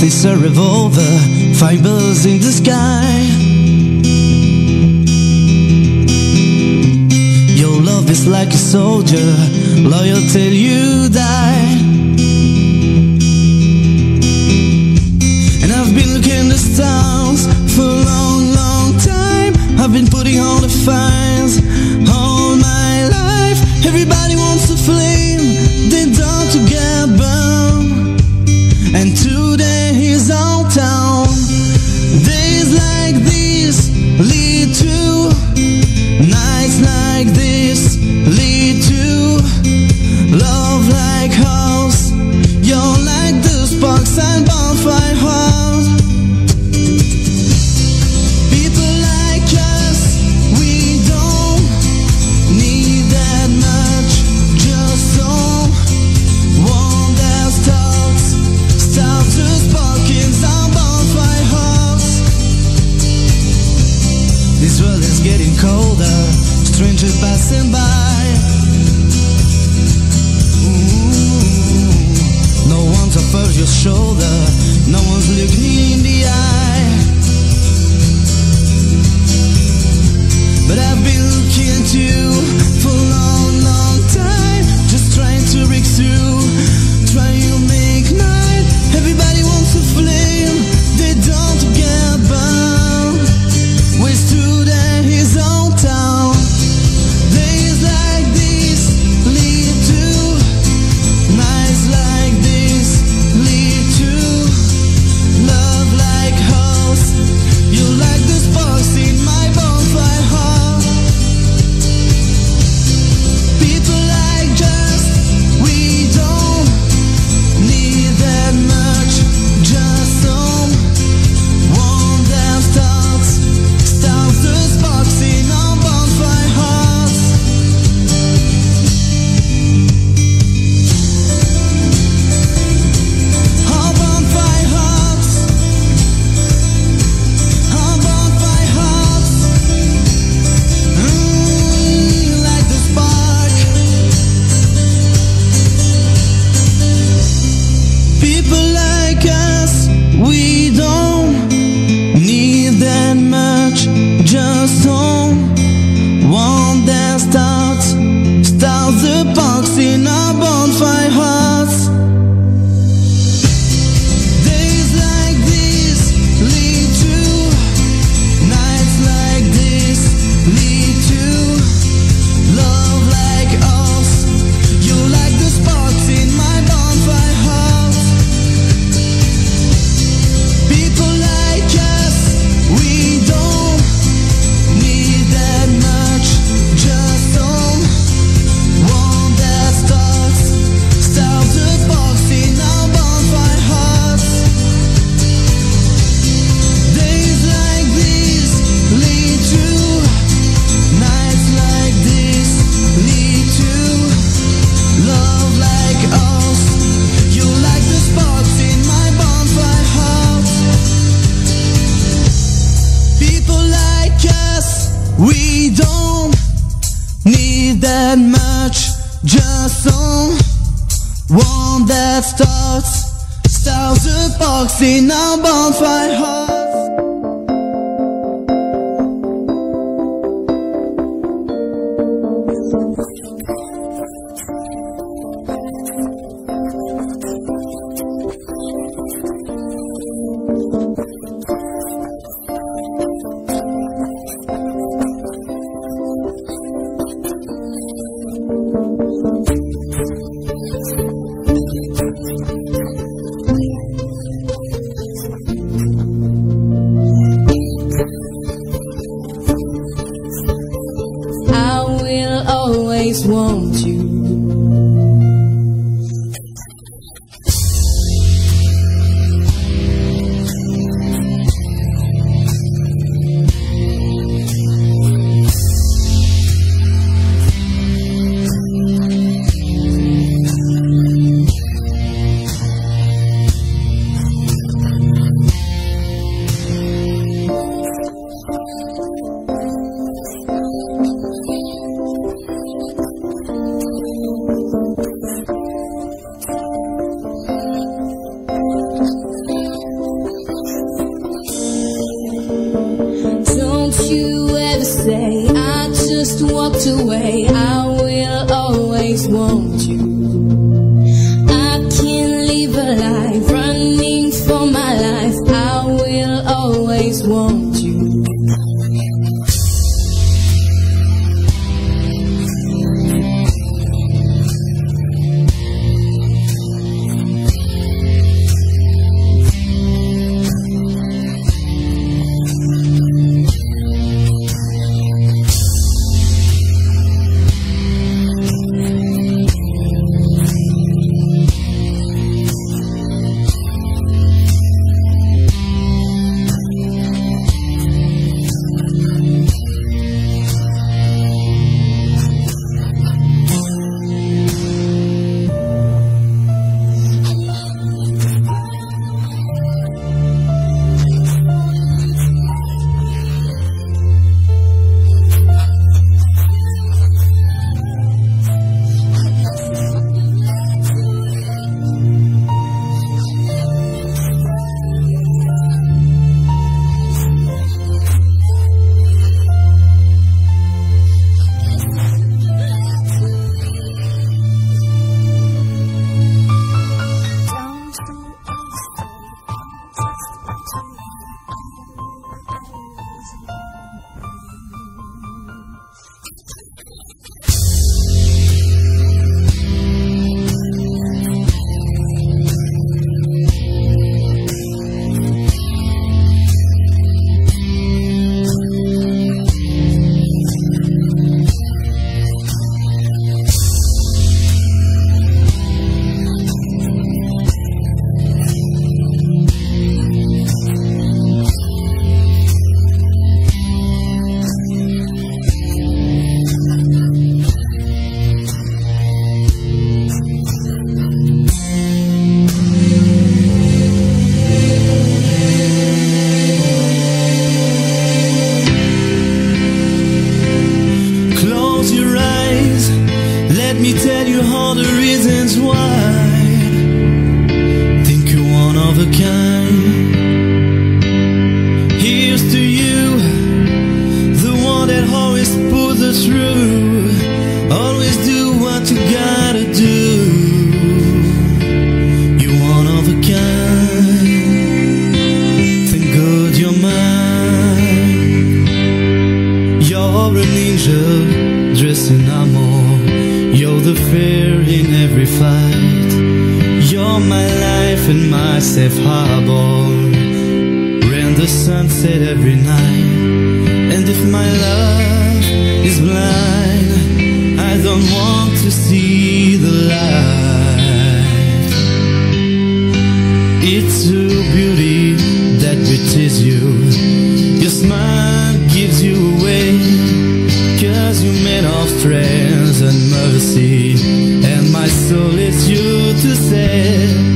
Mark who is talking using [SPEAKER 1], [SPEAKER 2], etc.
[SPEAKER 1] Faces a revolver, fibers in the sky. Your love is like a soldier, loyal till you die. And I've been looking the stars for a long, long time. I've been putting on the fires all my life. Everybody wants to flame. One that starts Thousand bucks in our bonfire hearts
[SPEAKER 2] I will always want you. just walked away, I will always want you. I can't live a life running for my life, I will always want you.
[SPEAKER 1] in every flight. You're my life and my safe harbor. Rent the sunset every night. And if my love is blind, I don't want to see the light. It's your beauty that reaches you. Your smile gives you away, cause you're made of strength so it's you to say.